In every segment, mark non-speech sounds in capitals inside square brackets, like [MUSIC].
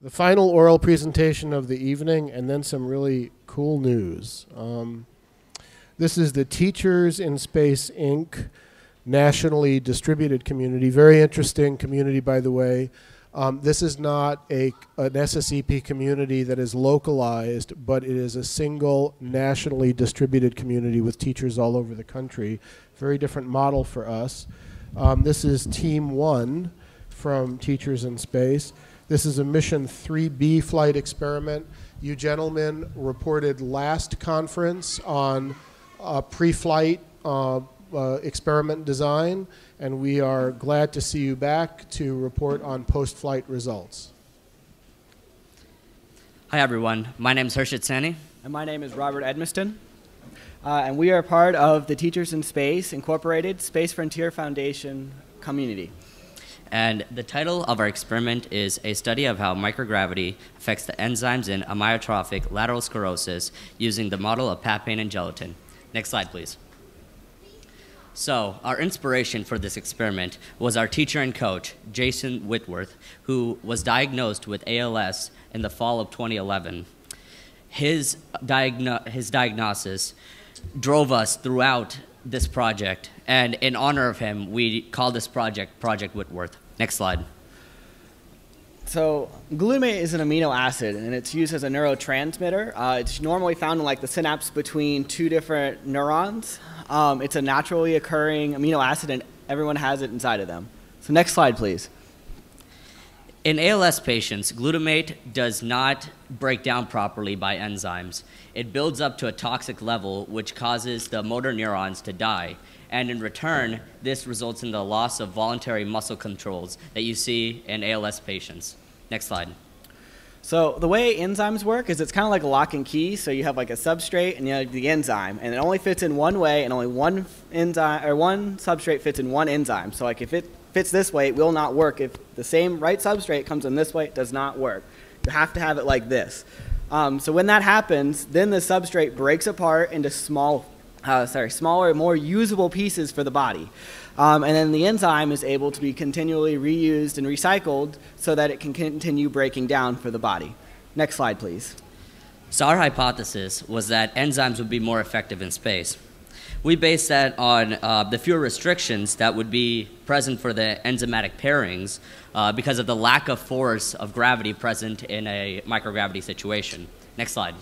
the final oral presentation of the evening, and then some really cool news. Um, this is the Teachers in Space Inc. nationally distributed community. Very interesting community, by the way. Um, this is not a, an SSEP community that is localized, but it is a single nationally distributed community with teachers all over the country. Very different model for us. Um, this is Team One from Teachers in Space. This is a Mission 3B flight experiment. You gentlemen reported last conference on uh, pre-flight uh, uh, experiment design, and we are glad to see you back to report on post-flight results. Hi everyone, my name is Harshit Sani. And my name is Robert Edmiston. Uh, and we are part of the Teachers in Space Incorporated Space Frontier Foundation community. And the title of our experiment is a study of how microgravity affects the enzymes in amyotrophic lateral sclerosis using the model of papain and gelatin. Next slide, please. So, our inspiration for this experiment was our teacher and coach, Jason Whitworth, who was diagnosed with ALS in the fall of 2011. His, diagno his diagnosis drove us throughout this project, and in honor of him, we call this project Project Whitworth. Next slide. So glutamate is an amino acid, and it's used as a neurotransmitter. Uh, it's normally found in like the synapse between two different neurons. Um, it's a naturally occurring amino acid, and everyone has it inside of them. So next slide, please. In ALS patients, glutamate does not break down properly by enzymes. It builds up to a toxic level, which causes the motor neurons to die. And in return, this results in the loss of voluntary muscle controls that you see in ALS patients. Next slide. So the way enzymes work is it's kind of like a lock and key. So you have like a substrate and you have the enzyme, and it only fits in one way, and only one enzyme or one substrate fits in one enzyme. So like if it fits this way, it will not work. If the same right substrate comes in this way, it does not work. You have to have it like this. Um, so when that happens, then the substrate breaks apart into small, uh, sorry, smaller, more usable pieces for the body. Um, and then the enzyme is able to be continually reused and recycled so that it can continue breaking down for the body. Next slide, please. So our hypothesis was that enzymes would be more effective in space. We based that on uh, the fewer restrictions that would be present for the enzymatic pairings uh, because of the lack of force of gravity present in a microgravity situation. Next slide.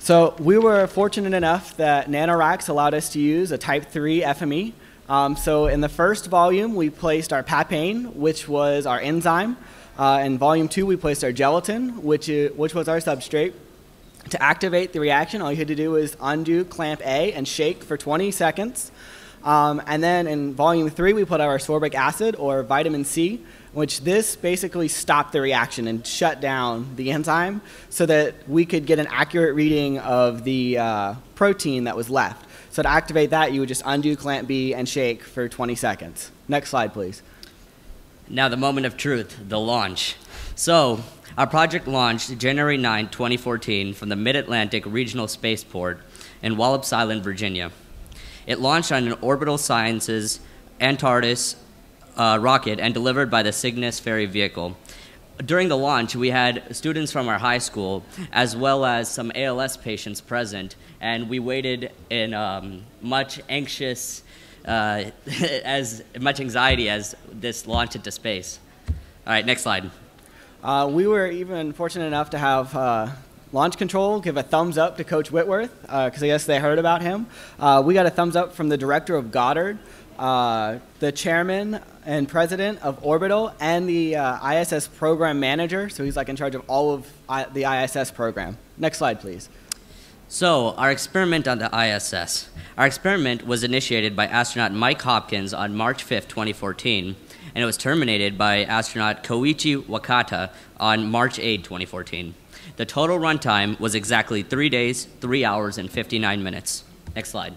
So we were fortunate enough that NanoRacks allowed us to use a type 3 FME. Um, so in the first volume, we placed our papain, which was our enzyme. Uh, in volume two, we placed our gelatin, which, is, which was our substrate. To activate the reaction, all you had to do was undo clamp A and shake for 20 seconds. Um, and then in volume three, we put our ascorbic acid or vitamin C, which this basically stopped the reaction and shut down the enzyme so that we could get an accurate reading of the uh, protein that was left. So to activate that, you would just undo clamp B and shake for 20 seconds. Next slide, please. Now the moment of truth, the launch. So our project launched January 9, 2014 from the Mid-Atlantic Regional Spaceport in Wallops Island, Virginia. It launched on an Orbital Sciences Antares uh, rocket and delivered by the Cygnus ferry vehicle. During the launch, we had students from our high school as well as some ALS patients present, and we waited in um, much anxious, uh, [LAUGHS] as much anxiety as this launch into space. All right, next slide. Uh, we were even fortunate enough to have uh, launch control give a thumbs up to Coach Whitworth because uh, I guess they heard about him. Uh, we got a thumbs up from the director of Goddard, uh, the chairman and president of Orbital, and the ISS program manager. So he's like in charge of all of I the ISS program. Next slide, please. So, our experiment on the ISS. Our experiment was initiated by astronaut Mike Hopkins on March 5, 2014 and it was terminated by astronaut Koichi Wakata on March 8, 2014. The total runtime was exactly 3 days, 3 hours, and 59 minutes. Next slide.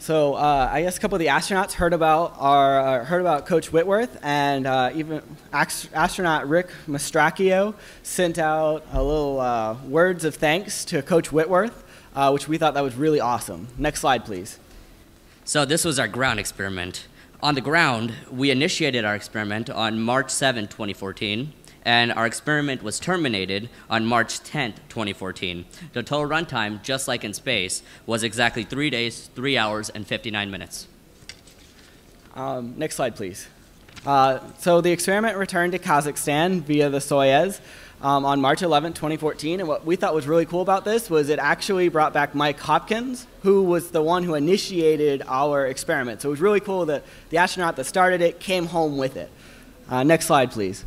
So uh, I guess a couple of the astronauts heard about our uh, heard about Coach Whitworth, and uh, even astronaut Rick Mastracchio sent out a little uh, words of thanks to Coach Whitworth, uh, which we thought that was really awesome. Next slide, please. So this was our ground experiment. On the ground, we initiated our experiment on March 7, 2014, and our experiment was terminated on March 10th, 2014. The total runtime, just like in space, was exactly three days, three hours, and 59 minutes. Um, next slide, please. Uh, so the experiment returned to Kazakhstan via the Soyuz um, on March 11, 2014. And what we thought was really cool about this was it actually brought back Mike Hopkins, who was the one who initiated our experiment. So it was really cool that the astronaut that started it came home with it. Uh, next slide, please.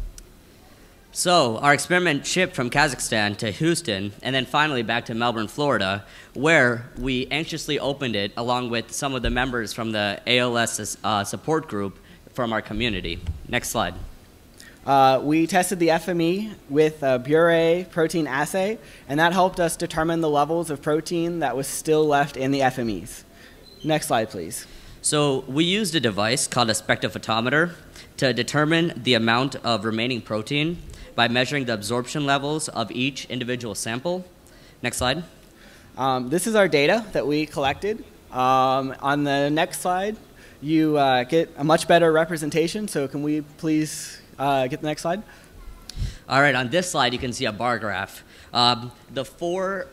So, our experiment shipped from Kazakhstan to Houston and then finally back to Melbourne, Florida, where we anxiously opened it along with some of the members from the ALS uh, support group from our community. Next slide. Uh, we tested the FME with a Biuret protein assay, and that helped us determine the levels of protein that was still left in the FMEs. Next slide, please. So, we used a device called a spectrophotometer to determine the amount of remaining protein by measuring the absorption levels of each individual sample. Next slide. Um, this is our data that we collected. Um, on the next slide, you uh, get a much better representation. So can we please uh, get the next slide? All right, on this slide, you can see a bar graph. Um, the four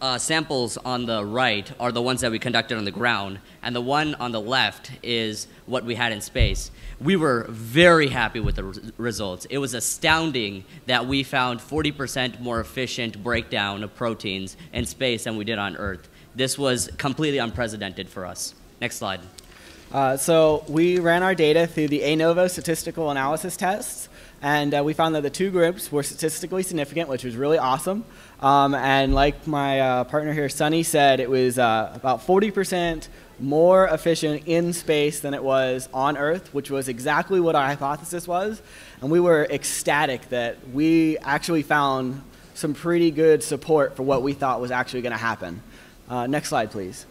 uh, samples on the right are the ones that we conducted on the ground, and the one on the left is what we had in space. We were very happy with the re results. It was astounding that we found 40% more efficient breakdown of proteins in space than we did on Earth. This was completely unprecedented for us. Next slide. Uh, so we ran our data through the ANOVA statistical analysis tests, and uh, we found that the two groups were statistically significant, which was really awesome. Um, and like my uh, partner here, Sunny, said, it was uh, about 40% more efficient in space than it was on Earth, which was exactly what our hypothesis was. And we were ecstatic that we actually found some pretty good support for what we thought was actually going to happen. Uh, next slide, please.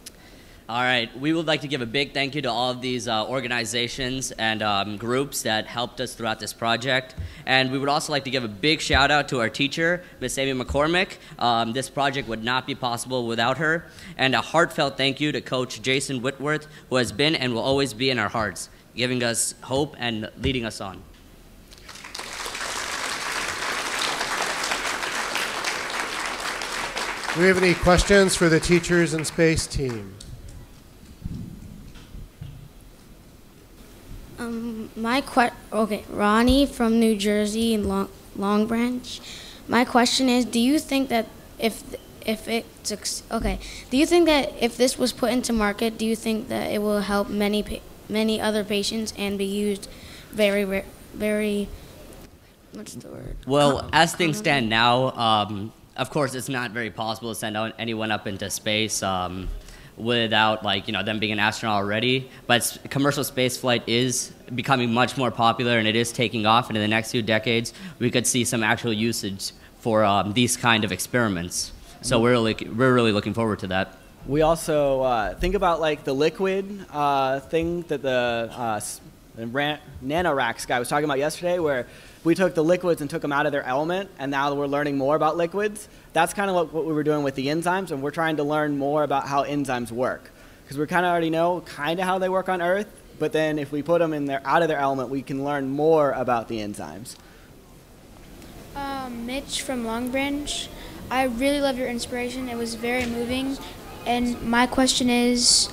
All right, we would like to give a big thank you to all of these uh, organizations and um, groups that helped us throughout this project. And we would also like to give a big shout out to our teacher, Miss Amy McCormick. Um, this project would not be possible without her. And a heartfelt thank you to Coach Jason Whitworth, who has been and will always be in our hearts, giving us hope and leading us on. Do we have any questions for the teachers and space team? Um, my que- okay, Ronnie from New Jersey in Long, Long Branch. My question is, do you think that if if it's okay, do you think that if this was put into market, do you think that it will help many many other patients and be used very very what's the word? Well, Com- as things stand now, um, of course, it's not very possible to send anyone up into space. Um, without like you know them being an astronaut already. But commercial space flight is becoming much more popular, and it is taking off. And in the next few decades, we could see some actual usage for um, these kind of experiments. So we're really we're really looking forward to that. We also uh, think about like the liquid uh, thing that the uh, NanoRacks guy was talking about yesterday, where we took the liquids and took them out of their element, and now we're learning more about liquids. That's kind of what, what we were doing with the enzymes, and we're trying to learn more about how enzymes work. Because we kind of already know kind of how they work on Earth, but then if we put them in their, out of their element, we can learn more about the enzymes. Uh, Mitch from Long Branch. I really love your inspiration. It was very moving. And my question is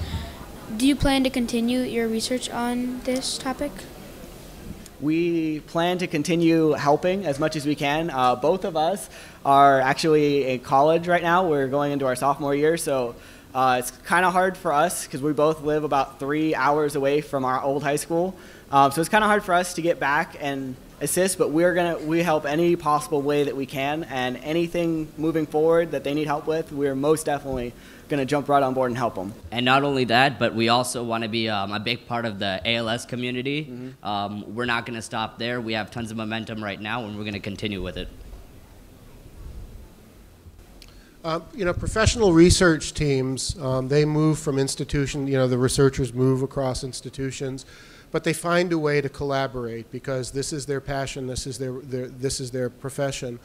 do you plan to continue your research on this topic? we plan to continue helping as much as we can. Uh, both of us are actually in college right now. We're going into our sophomore year, so uh, it's kind of hard for us because we both live about three hours away from our old high school. Um, so it's kind of hard for us to get back and assist, but we're gonna we help any possible way that we can, and anything moving forward that they need help with, we're most definitely going to jump right on board and help them. And not only that, but we also want to be um, a big part of the ALS community. Mm-hmm. Um, we're not going to stop there. We have tons of momentum right now, and we're going to continue with it. Uh, you know, professional research teams, um, they move from institution, you know, the researchers move across institutions, but they find a way to collaborate because this is their passion, this is their, their, this is their profession.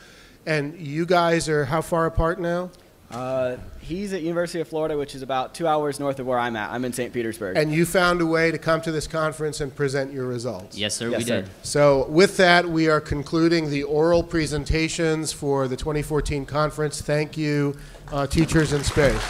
And you guys are how far apart now? Uh, he's at University of Florida, which is about two hours north of where I'm at. I'm in St. Petersburg. And you found a way to come to this conference and present your results. Yes, sir, Yes, we sir. did. So, with that, we are concluding the oral presentations for the 2014 conference. Thank you, uh, teachers in space.